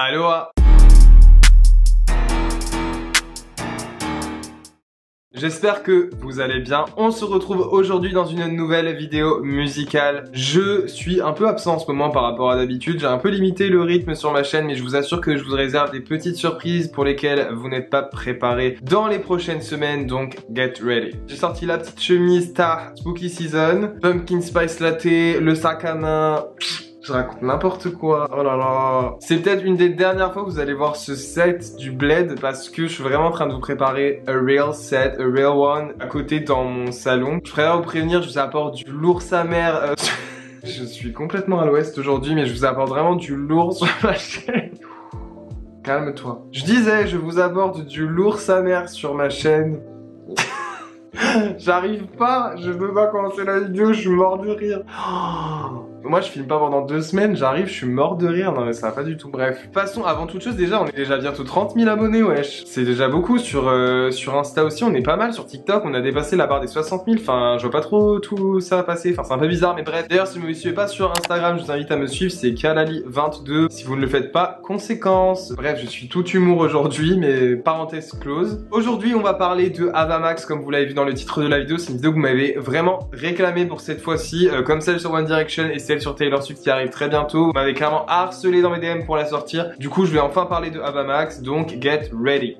Aloha J'espère que vous allez bien. On se retrouve aujourd'hui dans une nouvelle vidéo musicale. Je suis un peu absent en ce moment par rapport à d'habitude. J'ai un peu limité le rythme sur ma chaîne, mais je vous assure que je vous réserve des petites surprises pour lesquelles vous n'êtes pas préparés dans les prochaines semaines, donc get ready. J'ai sorti la petite chemise Star Spooky Season, Pumpkin Spice Latte, le sac à main je raconte n'importe quoi. Oh là là. C'est peut-être une des dernières fois que vous allez voir ce set du Bled parce que je suis vraiment en train de vous préparer a real set, a real one à côté dans mon salon. Je préfère vous prévenir, je vous apporte du lourd sa mère. Euh, je suis complètement à l'ouest aujourd'hui mais je vous apporte vraiment du lourd sur ma chaîne. Calme-toi. Je disais, je vous apporte du lourd sa mère sur ma chaîne. J'arrive pas, je peux pas commencer la vidéo, je suis mort de rire. Oh. Moi, je filme pas pendant deux semaines, j'arrive, je suis mort de rire. Non, mais ça va pas du tout. Bref. Passons, avant toute chose, déjà, on est déjà bientôt 30 000 abonnés, wesh. C'est déjà beaucoup. Sur, euh, sur Insta aussi, on est pas mal. Sur TikTok, on a dépassé la barre des 60 000. Enfin, je vois pas trop tout ça passer. Enfin, c'est un peu bizarre, mais bref. D'ailleurs, si vous me suivez pas sur Instagram, je vous invite à me suivre. C'est Kalali22. Si vous ne le faites pas, conséquence. Bref, je suis tout humour aujourd'hui, mais parenthèse close. Aujourd'hui, on va parler de Avamax, comme vous l'avez vu dans le titre de la vidéo. C'est une vidéo que vous m'avez vraiment réclamé pour cette fois-ci, euh, comme celle sur One Direction et celle sur Taylor Swift qui arrive très bientôt. Vous m'avez clairement harcelé dans mes DM pour la sortir. Du coup, je vais enfin parler de Avamax, donc get ready.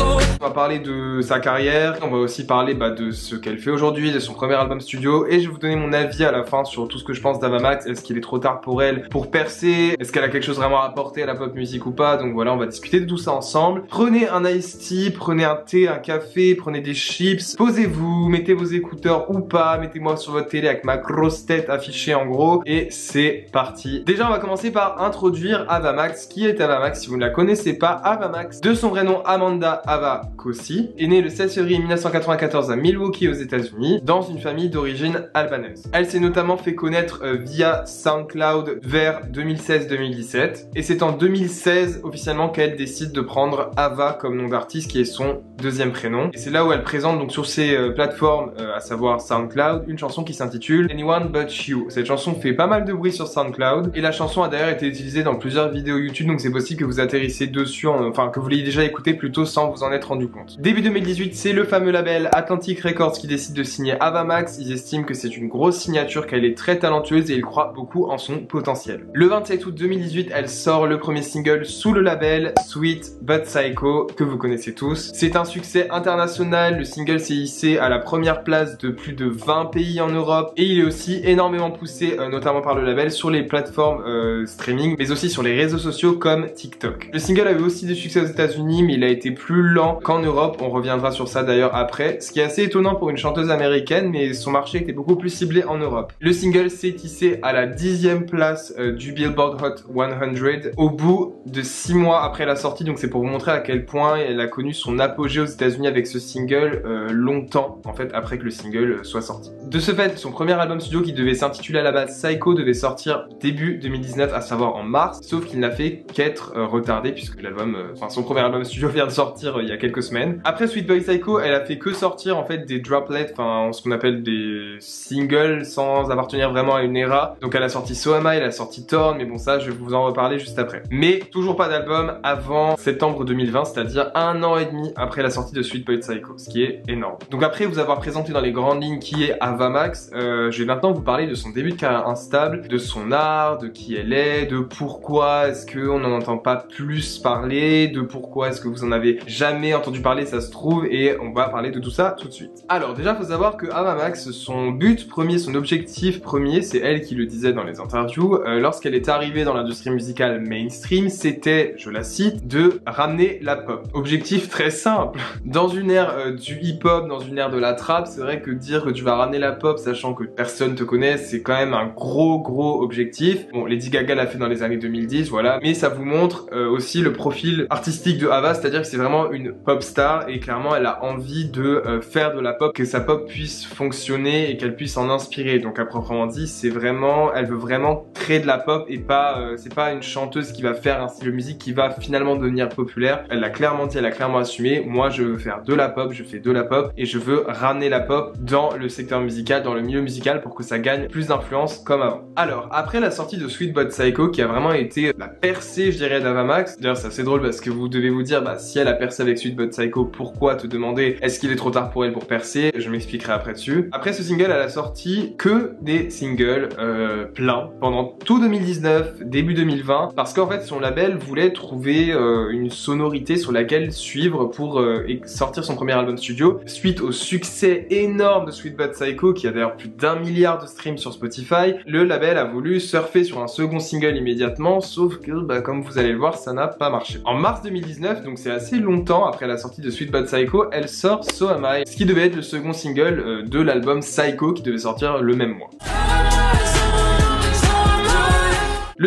On va parler de sa carrière, on va aussi parler bah, de ce qu'elle fait aujourd'hui, de son premier album studio et je vais vous donner mon avis à la fin sur tout ce que je pense d'Avamax. Est-ce qu'il est trop tard pour elle pour percer? Est-ce qu'elle a quelque chose vraiment à apporter à la pop music ou pas? Donc voilà, on va discuter de tout ça ensemble. Prenez un iced tea, prenez un thé, un café, prenez des chips, posez-vous, mettez vos écouteurs ou pas, mettez-moi sur votre télé avec ma grosse tête affichée en gros et c'est parti. Déjà, on va commencer par introduire Avamax. Qui est Avamax Si vous ne la connaissez pas, Avamax, de son vrai nom Amanda Ava Kossi, est née le 16 février 1994 à Milwaukee aux États-Unis, dans une famille d'origine albanaise. Elle s'est notamment fait connaître euh, via SoundCloud vers 2016-2017, et c'est en 2016 officiellement qu'elle décide de prendre Ava comme nom d'artiste, qui est son deuxième prénom. C'est là où elle présente donc sur ses euh, plateformes, euh, à savoir SoundCloud, une chanson qui s'intitule Anyone But You. Cette chanson fait pas mal de bruit sur SoundCloud, et la chanson a d'ailleurs été utilisée dans plusieurs vidéos YouTube, donc c'est possible que vous atterrissez dessus, enfin que vous l'ayez déjà écouté plutôt sans vous en être rendu compte. Début 2018, c'est le fameux label Atlantic Records qui décide de signer Avamax. Ils estiment que c'est une grosse signature, qu'elle est très talentueuse et ils croient beaucoup en son potentiel. Le 27 août 2018, elle sort le premier single sous le label Sweet But Psycho, que vous connaissez tous. C'est un succès international, le single s'est hissé à la première place de plus de 20 pays en Europe et il est aussi énormément poussé, euh, notamment par le label, sur les plateformes euh, streaming, mais aussi sur les réseaux sociaux comme TikTok. Le single a eu aussi des succès aux États-Unis, mais il a été plus lent qu'en Europe, on reviendra sur ça d'ailleurs après, ce qui est assez étonnant pour une chanteuse américaine, mais son marché était beaucoup plus ciblé en Europe. Le single s'est tissé à la dixième place euh, du Billboard Hot 100 au bout de 6 mois après la sortie, donc c'est pour vous montrer à quel point elle a connu son apogée aux États-Unis avec ce single euh, longtemps, en fait, après que le single euh, soit sorti. De ce fait, son premier album studio qui devait s'intituler à la base Psycho devait sortir début 2019, à savoir en mars, sauf qu'il n'a fait qu'être retardé puisque l'album, enfin son premier album studio vient de sortir il y a quelques semaines. Après Sweet Boy Psycho, elle a fait que sortir en fait des droplets, enfin ce qu'on appelle des singles sans appartenir vraiment à une era. Donc elle a sorti So Am I, elle a sorti Torn, mais bon ça je vais vous en reparler juste après. Mais toujours pas d'album avant septembre 2020, c'est-à-dire un an et demi après la sortie de Sweet Boy Psycho, ce qui est énorme. Donc après vous avoir présenté dans les grandes lignes qui est Avamax, euh, je vais maintenant vous parler de son début de carrière instable, de son art, de qui elle est, de pourquoi est-ce qu'on n'en entend pas plus parler, de pourquoi est-ce que vous en avez jamais entendu parler, ça se trouve, et on va parler de tout ça tout de suite. Alors déjà, faut savoir que Avamax, son but premier, son objectif premier, c'est elle qui le disait dans les interviews, euh, lorsqu'elle est arrivée dans l'industrie musicale mainstream, c'était, je la cite, de ramener la pop. Objectif très simple. Dans une ère euh, du hip-hop, dans une ère de la trap, c'est vrai que dire que tu vas ramener la pop, sachant que personne te connaît, c'est quand même un gros gros objectif. Bon, Lady Gaga l'a fait dans les années 2010, voilà, mais ça vous montre euh, aussi le profil artistique de Ava, c'est-à-dire que c'est vraiment une pop star et clairement elle a envie de euh, faire de la pop, que sa pop puisse fonctionner et qu'elle puisse en inspirer. Donc à proprement dit, c'est vraiment, elle veut vraiment créer de la pop et pas, euh, c'est pas une chanteuse qui va faire un style de musique qui va finalement devenir populaire. Elle l'a clairement dit, elle a clairement assumé. Moi, je veux faire de la pop, je fais de la pop et je veux ramener la pop dans le secteur musical, dans le milieu musical pour que ça gagne plus d'influence comme avant. Alors, après la sortie de Sweet But Psycho qui a vraiment été la percée, je dirais, d'Avamax. D'ailleurs, c'est assez drôle parce que vous devez vous dire, bah, si elle a percé avec Sweet But Psycho, pourquoi te demander est-ce qu'il est trop tard pour elle pour percer? Je m'expliquerai après dessus. Après ce single, elle a sorti que des singles euh, pleins pendant tout 2019, début 2020, parce qu'en fait son label voulait trouver euh, une sonorité sur laquelle suivre pour euh, sortir son premier album studio. Suite au succès énorme de Sweet But Psycho, qui a d'ailleurs plus d'un milliard de streams sur Spotify, le label a voulu surfer sur un second single immédiatement, sauf que bah, comme vous allez le voir, ça n'a pas marché. En mars 2019, donc c'est assez longtemps après la sortie de Sweet But Psycho, elle sort So Am I, ce qui devait être le second single euh, de l'album Psycho qui devait sortir le même mois.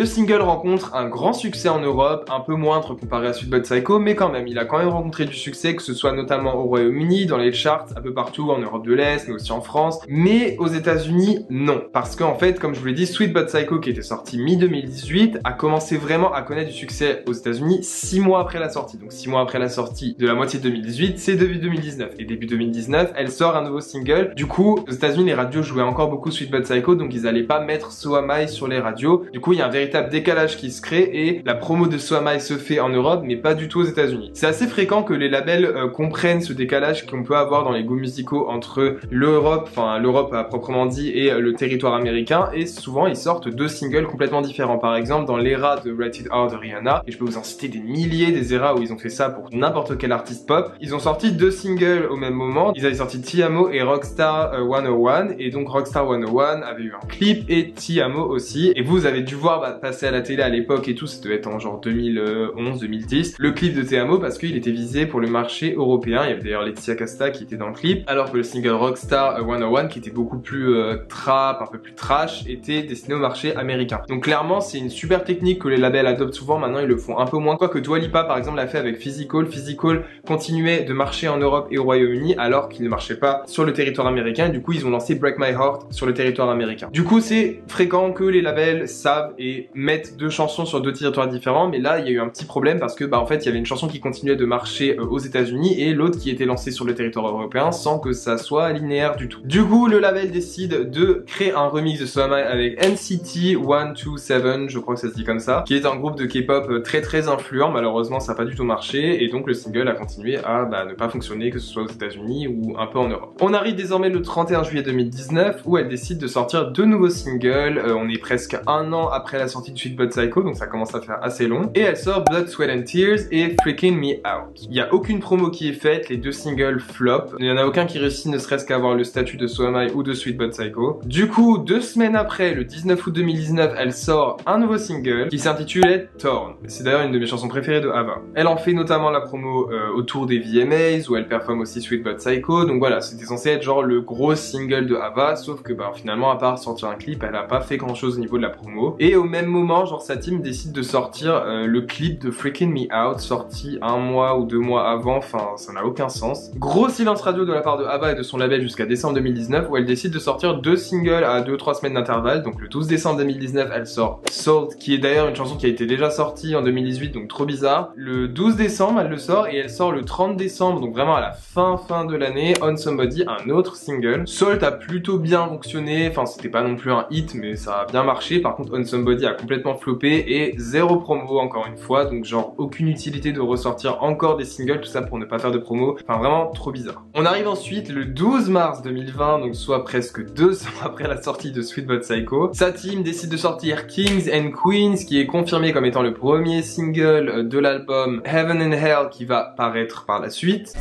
Le single rencontre un grand succès en Europe, un peu moindre comparé à Sweet But Psycho, mais quand même, il a quand même rencontré du succès, que ce soit notamment au Royaume-Uni, dans les charts, un peu partout en Europe de l'Est, mais aussi en France. Mais aux États-Unis, non. Parce qu'en fait, comme je vous l'ai dit, Sweet But Psycho, qui était sorti mi-2018, a commencé vraiment à connaître du succès aux États-Unis 6 mois après la sortie. Donc 6 mois après la sortie de la moitié de 2018, c'est début 2019. Et début 2019, elle sort un nouveau single. Du coup, aux États-Unis, les radios jouaient encore beaucoup Sweet But Psycho, donc ils allaient pas mettre So Am I sur les radios. Du coup, il y a un véritable décalage qui se crée et la promo de So se fait en Europe mais pas du tout aux États-Unis. C'est assez fréquent que les labels euh, comprennent ce décalage qu'on peut avoir dans les goûts musicaux entre l'Europe, enfin l'Europe à proprement dit et euh, le territoire américain et souvent ils sortent deux singles complètement différents. Par exemple dans l'era de Rated R de Rihanna et je peux vous en citer des milliers des eras où ils ont fait ça pour n'importe quel artiste pop. Ils ont sorti deux singles au même moment. Ils avaient sorti Tiamo et Rockstar 101 euh, et donc Rockstar 101 avait eu un clip et Tiamo aussi et vous avez dû voir bah, passer à la télé à l'époque et tout, ça devait être en genre 2011, 2010, le clip de Te parce qu'il était visé pour le marché européen. Il y avait d'ailleurs Laetitia Casta qui était dans le clip, alors que le single Rockstar 101, qui était beaucoup plus euh, trap, un peu plus trash, était destiné au marché américain. Donc clairement, c'est une super technique que les labels adoptent souvent. Maintenant, ils le font un peu moins. Quoique Dua Lipa, par exemple, l'a fait avec Physical. Physical continuait de marcher en Europe et au Royaume-Uni, alors qu'il ne marchait pas sur le territoire américain. du coup, ils ont lancé Break My Heart sur le territoire américain. Du coup, c'est fréquent que les labels savent et mettent deux chansons sur deux territoires différents, mais là il y a eu un petit problème parce que bah en fait il y avait une chanson qui continuait de marcher euh, aux États-Unis et l'autre qui était lancée sur le territoire européen sans que ça soit linéaire du tout. Du coup, le label décide de créer un remix de Soma avec NCT 127, je crois que ça se dit comme ça, qui est un groupe de K-pop euh, très très influent. Malheureusement, ça n'a pas du tout marché et donc le single a continué à bah, ne pas fonctionner, que ce soit aux États-Unis ou un peu en Europe. On arrive désormais le 31 juillet 2019 où elle décide de sortir deux nouveaux singles. Euh, on est presque un an après la sortie de Sweet But Psycho, donc ça commence à faire assez long. Et elle sort Blood, Sweat and Tears et Freaking Me Out. Il n'y a aucune promo qui est faite, les deux singles flop. Il n'y en a aucun qui réussit ne serait-ce qu'à avoir le statut de So Am I ou de Sweet But Psycho. Du coup, deux semaines après, le 19 août 2019, elle sort un nouveau single qui s'intitule Torn. C'est d'ailleurs une de mes chansons préférées de Ava. Elle en fait notamment la promo euh, autour des VMAs où elle performe aussi Sweet But Psycho. Donc voilà, c'était censé être genre le gros single de Ava, sauf que bah finalement à part sortir un clip, elle a pas fait grand chose au niveau de la promo. Et au même moment, genre sa team décide de sortir euh, le clip de Freaking Me Out, sorti un mois ou deux mois avant, enfin ça n'a aucun sens. Gros silence radio de la part de Ava et de son label jusqu'à décembre 2019 où elle décide de sortir deux singles à 2-3 semaines d'intervalle. Donc le 12 décembre 2019 elle sort Salt qui est d'ailleurs une chanson qui a été déjà sortie en 2018 donc trop bizarre. Le 12 décembre elle le sort et elle sort le 30 décembre donc vraiment à la fin fin de l'année On Somebody un autre single. Salt a plutôt bien fonctionné, enfin c'était pas non plus un hit mais ça a bien marché. Par contre On Somebody a complètement floppé et zéro promo encore une fois, donc genre aucune utilité de ressortir encore des singles, tout ça pour ne pas faire de promo, enfin vraiment trop bizarre. On arrive ensuite le 12 mars 2020, donc soit presque deux ans après la sortie de Sweet But Psycho. Sa team décide de sortir Kings and Queens, qui est confirmé comme étant le premier single de l'album Heaven and Hell qui va paraître par la suite.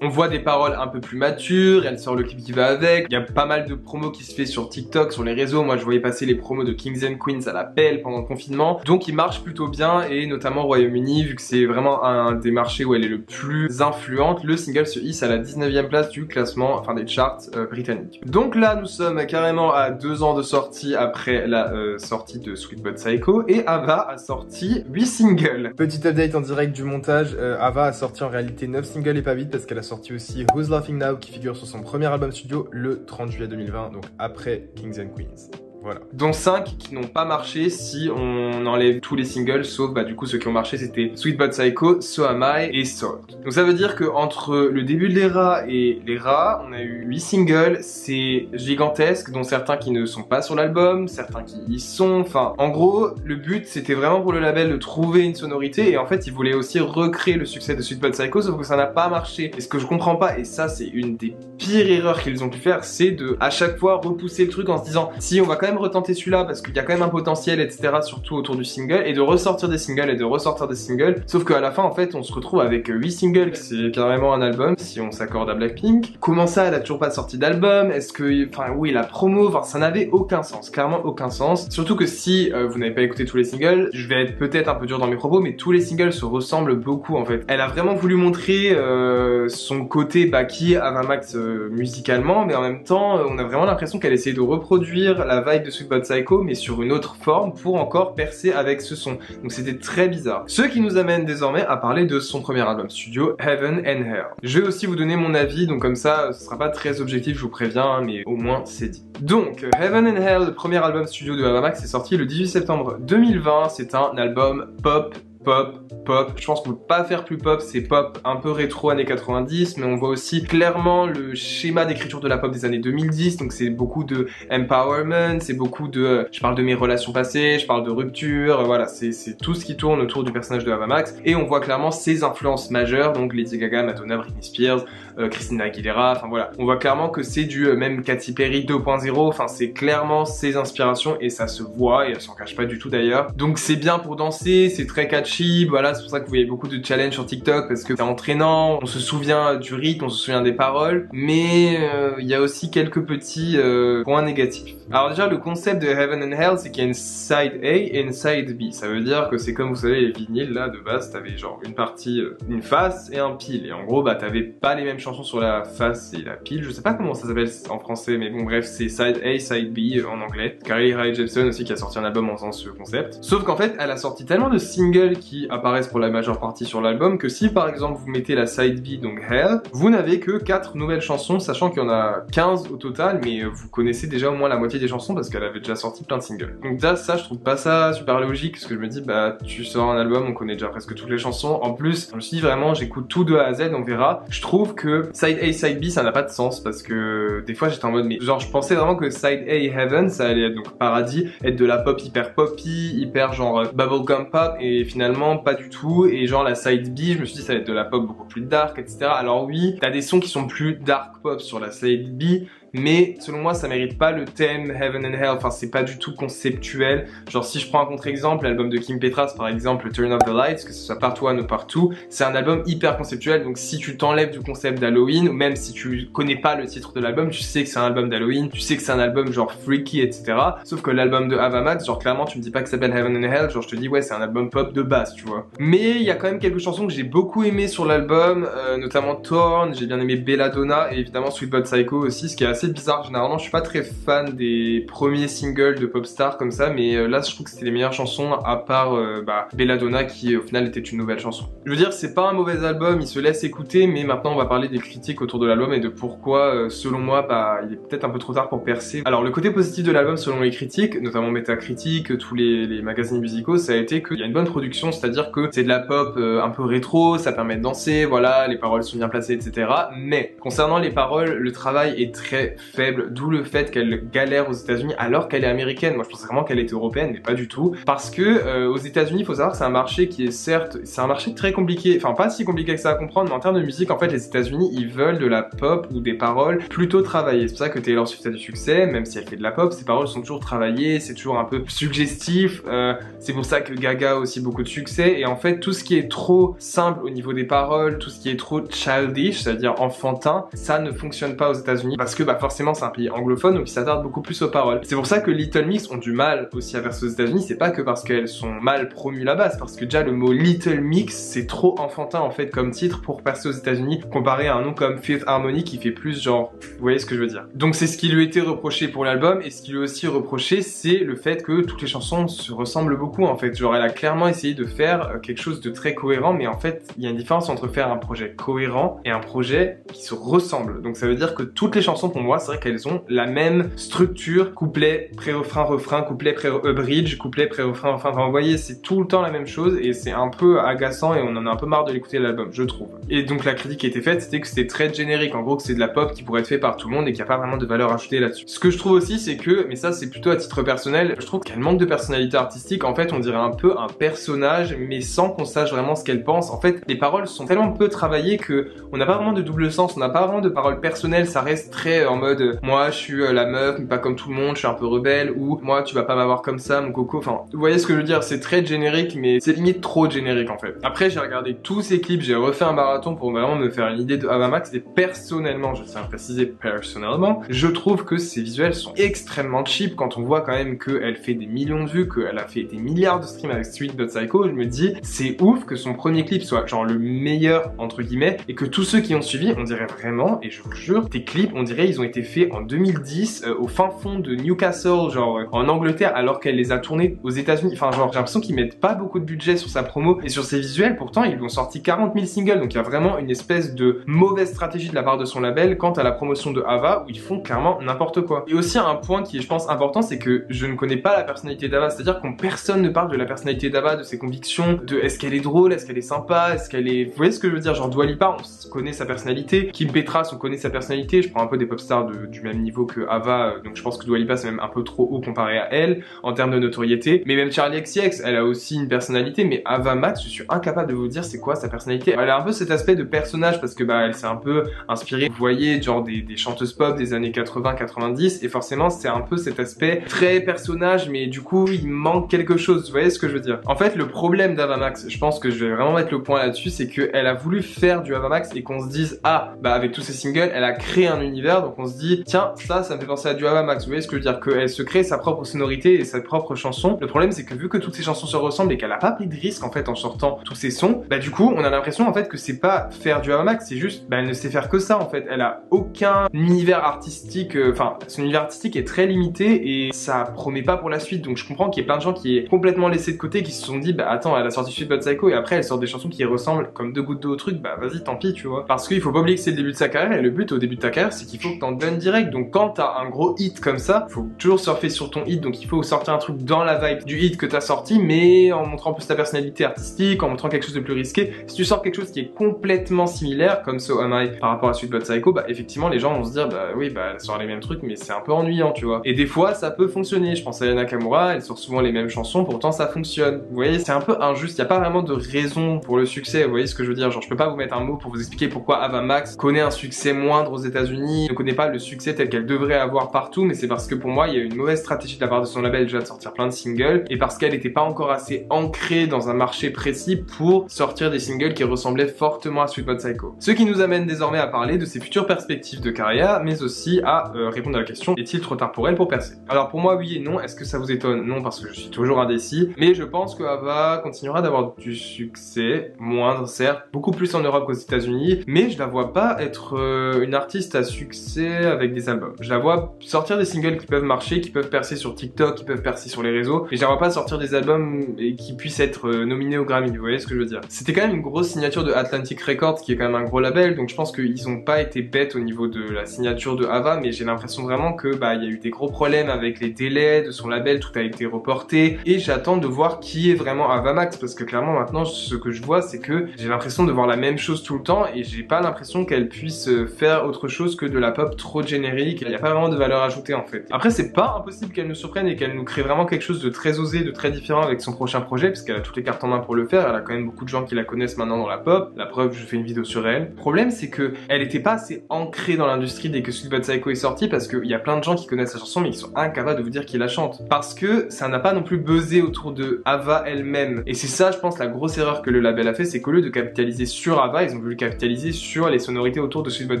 On voit des paroles un peu plus matures, elle sort le clip qui va avec, il y a pas mal de promos qui se fait sur TikTok, sur les réseaux, moi je voyais passer les promos de Kings and Queens à l'appel pendant le confinement, donc il marche plutôt bien et notamment au Royaume-Uni, vu que c'est vraiment un des marchés où elle est le plus influente, le single se hisse à la 19e place du classement, enfin des charts euh, britanniques. Donc là nous sommes carrément à deux ans de sortie après la euh, sortie de Sweet But Psycho et Ava a sorti 8 singles. Petit update en direct du montage, euh, Ava a sorti en réalité 9 singles et pas vite parce qu'elle a sorti aussi Who's Laughing Now qui figure sur son premier album studio le 30 juillet 2020, donc après Kings and Queens. Voilà. Dont 5 qui n'ont pas marché si on enlève tous les singles, sauf bah du coup ceux qui ont marché c'était Sweet But Psycho, So Am I et Salt. Donc ça veut dire que entre le début de l'ERA et l'ERA, on a eu 8 singles, c'est gigantesque, dont certains qui ne sont pas sur l'album, certains qui y sont, enfin en gros le but c'était vraiment pour le label de trouver une sonorité et en fait ils voulaient aussi recréer le succès de Sweet But Psycho sauf que ça n'a pas marché. Et ce que je comprends pas, et ça c'est une des pires erreurs qu'ils ont pu faire, c'est de à chaque fois repousser le truc en se disant si on va quand même retenter celui-là parce qu'il y a quand même un potentiel, etc. Surtout autour du single et de ressortir des singles et de ressortir des singles. Sauf qu'à la fin, en fait, on se retrouve avec 8 singles, c'est carrément un album si on s'accorde à Blackpink. Comment ça, elle a toujours pas sorti d'album? Est-ce que, enfin, oui, la promo, ça n'avait aucun sens, clairement aucun sens. Surtout que si euh, vous n'avez pas écouté tous les singles, je vais être peut-être un peu dur dans mes propos, mais tous les singles se ressemblent beaucoup en fait. Elle a vraiment voulu montrer euh, son côté bah, qui Ava Max euh, musicalement, mais en même temps, on a vraiment l'impression qu'elle essayait de reproduire la vibe de Sweet Psycho, mais sur une autre forme pour encore percer avec ce son. Donc c'était très bizarre. Ce qui nous amène désormais à parler de son premier album studio, Heaven and Hell. Je vais aussi vous donner mon avis, donc comme ça, ce sera pas très objectif, je vous préviens, hein, mais au moins c'est dit. Donc, Heaven and Hell, premier album studio de Ava Max, est sorti le 18 septembre 2020. C'est un album pop pop, pop. Je pense qu'on peut pas faire plus pop, c'est pop un peu rétro années 90, mais on voit aussi clairement le schéma d'écriture de la pop des années 2010, donc c'est beaucoup de empowerment, c'est beaucoup de... Je parle de mes relations passées, je parle de rupture, voilà, c'est tout ce qui tourne autour du personnage de Ava Max, et on voit clairement ses influences majeures, donc Lady Gaga, Madonna, Britney Spears, euh, Christina Aguilera, enfin voilà. On voit clairement que c'est du euh, même Katy Perry 2.0, enfin c'est clairement ses inspirations, et ça se voit, et elle s'en cache pas du tout d'ailleurs. Donc c'est bien pour danser, c'est très catchy, voilà, c'est pour ça que vous voyez beaucoup de challenges sur TikTok parce que c'est entraînant, on se souvient du rythme, on se souvient des paroles, mais euh, il y a aussi quelques petits euh, points négatifs. Alors déjà, le concept de Heaven and Hell, c'est qu'il y a une side A et une side B. Ça veut dire que c'est comme vous savez les vinyles là de base, t'avais genre une partie, euh, une face et un pile. Et en gros, bah t'avais pas les mêmes chansons sur la face et la pile. Je sais pas comment ça s'appelle en français, mais bon bref, c'est side A, side B en anglais. Carly Rae Jepsen aussi qui a sorti un album en faisant ce concept. Sauf qu'en fait, elle a sorti tellement de singles qui apparaissent pour la majeure partie sur l'album que si par exemple vous mettez la side B, donc Hell, vous n'avez que 4 nouvelles chansons, sachant qu'il y en a 15 au total, mais vous connaissez déjà au moins la moitié des chansons parce qu'elle avait déjà sorti plein de singles. Donc déjà ça, je trouve pas ça super logique, parce que je me dis, bah tu sors un album, on connaît déjà presque toutes les chansons. En plus, je me suis dit vraiment, j'écoute tout de A à Z, on verra. Je trouve que side A, side B, ça n'a pas de sens, parce que des fois j'étais en mode, mais genre je pensais vraiment que side A, Heaven, ça allait être donc paradis, être de la pop hyper poppy, hyper genre euh, bubblegum pop, et finalement pas du tout. Et genre la side B, je me suis dit ça va être de la pop beaucoup plus dark, etc. Alors oui, t'as des sons qui sont plus dark pop sur la side B, mais selon moi ça mérite pas le thème Heaven and Hell, enfin c'est pas du tout conceptuel. Genre si je prends un contre-exemple, l'album de Kim Petras par exemple, Turn Off the Lights, que ce soit Part One ou Partout, c'est un album hyper conceptuel, donc si tu t'enlèves du concept d'Halloween, ou même si tu connais pas le titre de l'album, tu sais que c'est un album d'Halloween, tu sais que c'est un album genre freaky, etc. Sauf que l'album de Ava Max, genre clairement tu me dis pas que ça s'appelle Heaven and Hell, genre je te dis ouais c'est un album pop de base, tu vois. Mais il y a quand même quelques chansons que j'ai beaucoup aimé sur l'album, euh, notamment Torn, j'ai bien aimé Belladonna et évidemment Sweet But Psycho aussi, ce qui est assez bizarre généralement je suis pas très fan des premiers singles de Popstar comme ça mais euh, là je trouve que c'était les meilleures chansons à part euh, bah, Belladonna qui au final était une nouvelle chanson. Je veux dire c'est pas un mauvais album, il se laisse écouter mais maintenant on va parler des critiques autour de l'album et de pourquoi euh, selon moi bah, il est peut-être un peu trop tard pour percer. Alors le côté positif de l'album selon les critiques, notamment Metacritic, tous les, magazines musicaux, ça a été qu'il y a une bonne production, c'est-à-dire que c'est de la pop un peu rétro, ça permet de danser, voilà, les paroles sont bien placées etc. Mais concernant les paroles, le travail est très faible, d'où le fait qu'elle galère aux États-Unis alors qu'elle est américaine. Moi, je pense vraiment qu'elle est européenne, mais pas du tout. Parce que euh, aux États-Unis, il faut savoir que c'est un marché qui est certes, c'est un marché très compliqué, enfin pas si compliqué que ça à comprendre, mais en termes de musique, en fait, les États-Unis, ils veulent de la pop ou des paroles plutôt travaillées. C'est pour ça que Taylor Swift a du succès, même si elle fait de la pop, ses paroles sont toujours travaillées, c'est toujours un peu suggestif. Euh, c'est pour ça que Gaga a aussi beaucoup de succès. Et en fait, tout ce qui est trop simple au niveau des paroles, tout ce qui est trop childish, c'est-à-dire enfantin, ça ne fonctionne pas aux États-Unis parce que bah forcément c'est un pays anglophone donc ils s'attardent beaucoup plus aux paroles. C'est pour ça que Little Mix ont du mal aussi à verser aux États-Unis. C'est pas que parce qu'elles sont mal promues là-bas, parce que déjà le mot Little Mix c'est trop enfantin en fait comme titre pour passer aux États-Unis comparé à un nom comme Fifth Harmony qui fait plus genre, vous voyez ce que je veux dire. Donc c'est ce qui lui été reproché pour l'album et ce qui lui aussi reproché c'est le fait que toutes les chansons se ressemblent beaucoup en fait. Genre elle a clairement essayé de faire euh, quelque chose de très cohérent mais en fait il y a une différence entre faire un projet cohérent et un projet qui se ressemble. Donc ça veut dire que toutes les chansons pour moi c'est vrai qu'elles ont la même structure, couplet, pré-refrain, refrain, couplet, pré-bridge, couplet, pré-refrain, enfin, enfin vous voyez c'est tout le temps la même chose et c'est un peu agaçant et on en a un peu marre de l'écouter l'album je trouve. Et donc la critique qui été faite c'était que c'était très générique, en gros que c'est de la pop qui pourrait être fait par tout le monde et qu'il n'y a pas vraiment de valeur ajoutée là-dessus. Ce que je trouve aussi c'est que, mais ça c'est plutôt à titre personnel, je trouve qu'elle manque de personnalité artistique, en fait on dirait un peu un personnage mais sans qu'on sache vraiment ce qu'elle pense. En fait les paroles sont tellement peu travaillées que on n'a pas vraiment de double sens, on n'a pas vraiment de paroles personnelles, ça reste très en mode moi je suis euh, la meuf mais pas comme tout le monde, je suis un peu rebelle ou moi tu vas pas m'avoir comme ça mon coco, enfin vous voyez ce que je veux dire, c'est très générique mais c'est limite trop générique en fait. Après j'ai regardé tous ces clips, j'ai refait un marathon pour vraiment me faire une idée de Avamax et personnellement, je tiens à préciser personnellement, je trouve que ces visuels sont extrêmement cheap quand on voit quand même qu'elle fait des millions de vues, qu'elle a fait des milliards de streams avec Street But Psycho, je me dis c'est ouf que son premier clip soit genre le meilleur entre guillemets et que tous ceux qui ont suivi, on dirait vraiment, et je vous jure, tes clips, on dirait ils ont été faits en 2010 euh, au fin fond de Newcastle, genre euh, en Angleterre, alors qu'elle les a tournés aux États-Unis. Enfin genre j'ai l'impression qu'ils mettent pas beaucoup de budget sur sa promo et sur ses visuels. Pourtant ils ont sorti 40 000 singles, donc il y a vraiment une espèce de mauvaise stratégie de la part de son label quant à la promotion de Ava où ils font clairement n'importe quoi. Et aussi un point qui est je pense important, c'est que je ne connais pas la personnalité d'Ava, c'est-à-dire qu'on personne ne parle de la personnalité d'Ava, de ses convictions, de est-ce qu'elle est drôle, est-ce qu'elle est sympa, est-ce qu'elle est, vous voyez ce que je veux dire, genre Dua Lipa, on connaît sa personnalité, Kim Petras, on connaît sa personnalité, je prends un peu des pop stars du même niveau que Ava, euh, donc je pense que Dua Lipa c'est même un peu trop haut comparé à elle en termes de notoriété, mais même Charlie XCX, elle a aussi une personnalité, mais Ava Max, je suis incapable de vous dire c'est quoi sa personnalité. Elle a un peu cet aspect de personnage parce que bah elle s'est un peu inspirée, vous voyez, genre des, des chanteuses pop des années 80-90, et forcément c'est un peu cet aspect très personnage, mais du coup il manque quelque chose, vous voyez ce que je veux dire. En fait le problème d'Avamax, je pense que je vais vraiment mettre le point là-dessus, c'est qu'elle a voulu faire du Avamax et qu'on se dise ah bah avec tous ces singles elle a créé un univers donc on se dit tiens ça ça me fait penser à du Avamax vous voyez ce que je veux dire? Qu'elle se crée sa propre sonorité et sa propre chanson. Le problème c'est que vu que toutes ces chansons se ressemblent et qu'elle a pas pris de risque en fait en sortant tous ces sons bah du coup on a l'impression en fait que c'est pas faire du Avamax c'est juste bah elle ne sait faire que ça en fait. Elle a aucun univers artistique euh, enfin son univers artistique est très limité et ça promet pas pour la suite. Donc je comprends qu'il y ait plein de gens qui est complètement laissé de côté qui se sont dit bah attends elle a sorti Sweet But Psycho et après elle sort des chansons qui ressemblent comme deux gouttes d'eau au truc. Bah vas-y tant pis tu vois. Parce qu'il faut pas oublier que c'est le début de sa carrière et le but au début de ta carrière c'est qu'il faut que donnes direct. Donc quand t'as un gros hit comme ça faut toujours surfer sur ton hit. Donc il faut sortir un truc dans la vibe du hit que t'as sorti mais en montrant plus ta personnalité artistique en montrant quelque chose de plus risqué. Si tu sors quelque chose qui est complètement similaire comme So Am I par rapport à Sweet But Psycho bah effectivement les gens vont se dire bah oui bah elle sort les mêmes trucs mais c'est un peu ennuyant tu vois. Et des fois ça peut fonctionner. Je pense à Yana Nakamura elle sort souvent les mêmes chansons pourtant ça fonctionne. Vous voyez c'est un peu injuste. Il y a pas vraiment de raison pour le succès vous voyez ce que je veux dire. Genre je peux pas vous mettre un mot pour vous expliquer pourquoi Ava Max connaît un succès moindre aux États-Unis, ne connaît pas le succès tel qu'elle devrait avoir partout, mais c'est parce que pour moi il y a une mauvaise stratégie de la part de son label déjà de sortir plein de singles et parce qu'elle n'était pas encore assez ancrée dans un marché précis pour sortir des singles qui ressemblaient fortement à Sweet But Psycho. Ce qui nous amène désormais à parler de ses futures perspectives de carrière, mais aussi à euh, répondre à la question est-il trop tard pour elle pour percer? Alors pour moi oui et non. Est-ce que ça vous étonne? Non parce que je suis toujours indécis, mais je pense que Ava continuera d'avoir du succès moindre certes, beaucoup plus en Europe qu'aux États-Unis, mais je la vois pas être euh, une artiste à succès avec des albums. Je la vois sortir des singles qui peuvent marcher, qui peuvent percer sur TikTok, qui peuvent percer sur les réseaux, mais je la vois pas sortir des albums et qui puissent être euh, nominés au Grammy, vous voyez ce que je veux dire? C'était quand même une grosse signature de Atlantic Records, qui est quand même un gros label, donc je pense qu'ils ont pas été bêtes au niveau de la signature de Ava, mais j'ai l'impression vraiment que bah il y a eu des gros problèmes avec les délais de son label, tout a été reporté, et j'attends de voir qui est vraiment Ava Max, parce que clairement maintenant ce que je vois c'est que j'ai l'impression de voir la même chose tout le temps et j'ai pas l'impression qu'elle puisse euh, faire autre chose que de la pop pop trop générique, il n'y a pas vraiment de valeur ajoutée en fait. Après c'est pas impossible qu'elle nous surprenne et qu'elle nous crée vraiment quelque chose de très osé, de très différent avec son prochain projet, puisqu'elle a toutes les cartes en main pour le faire, elle a quand même beaucoup de gens qui la connaissent maintenant dans la pop, la preuve je fais une vidéo sur elle. Le problème c'est que elle était pas assez ancrée dans l'industrie dès que Sweet But Psycho est sorti, parce qu'il y a plein de gens qui connaissent sa chanson mais qui sont incapables de vous dire qui la chante. Parce que ça n'a pas non plus buzzé autour de Ava elle-même. Et c'est ça je pense la grosse erreur que le label a fait, c'est qu'au lieu de capitaliser sur Ava, ils ont voulu capitaliser sur les sonorités autour de Sweet But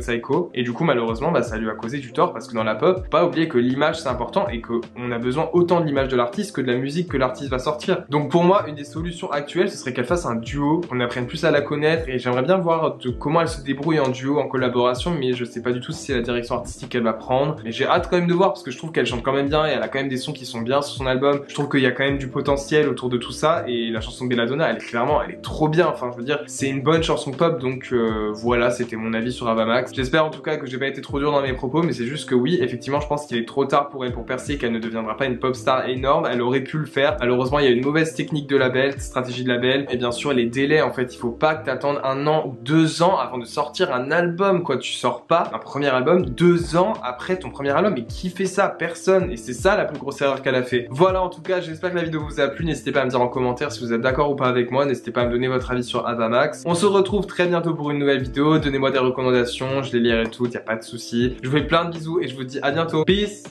Psycho. Et du coup malheureusement bah, ça lui a causé du tort parce que dans la pop, pas oublier que l'image c'est important et qu'on a besoin autant de l'image de l'artiste que de la musique que l'artiste va sortir. Donc pour moi, une des solutions actuelles, ce serait qu'elle fasse un duo, qu'on apprenne plus à la connaître et j'aimerais bien voir de comment elle se débrouille en duo, en collaboration, mais je sais pas du tout si c'est la direction artistique qu'elle va prendre. Mais j'ai hâte quand même de voir parce que je trouve qu'elle chante quand même bien et elle a quand même des sons qui sont bien sur son album. Je trouve qu'il y a quand même du potentiel autour de tout ça et la chanson Belladonna, elle est clairement, elle est trop bien. Enfin, je veux dire, c'est une bonne chanson pop donc euh, voilà, c'était mon avis sur Avamax. J'espère en tout cas que j'ai pas été trop dur dans mes propos, mais c'est juste que oui, effectivement, je pense qu'il est trop tard pour elle pour percer, qu'elle ne deviendra pas une pop star énorme. Elle aurait pu le faire. Malheureusement, il y a une mauvaise technique de label, stratégie de label, et bien sûr les délais. En fait, il faut pas que t'attendes un an ou deux ans avant de sortir un album. Quoi, tu sors pas un premier album deux ans après ton premier album. Et qui fait ça? Personne. Et c'est ça la plus grosse erreur qu'elle a fait. Voilà, en tout cas, j'espère que la vidéo vous a plu. N'hésitez pas à me dire en commentaire si vous êtes d'accord ou pas avec moi. N'hésitez pas à me donner votre avis sur Avamax. On se retrouve très bientôt pour une nouvelle vidéo. Donnez-moi des recommandations, je les lirai toutes, y a pas de souci. Je vous fais plein de bisous et je vous dis à bientôt. Peace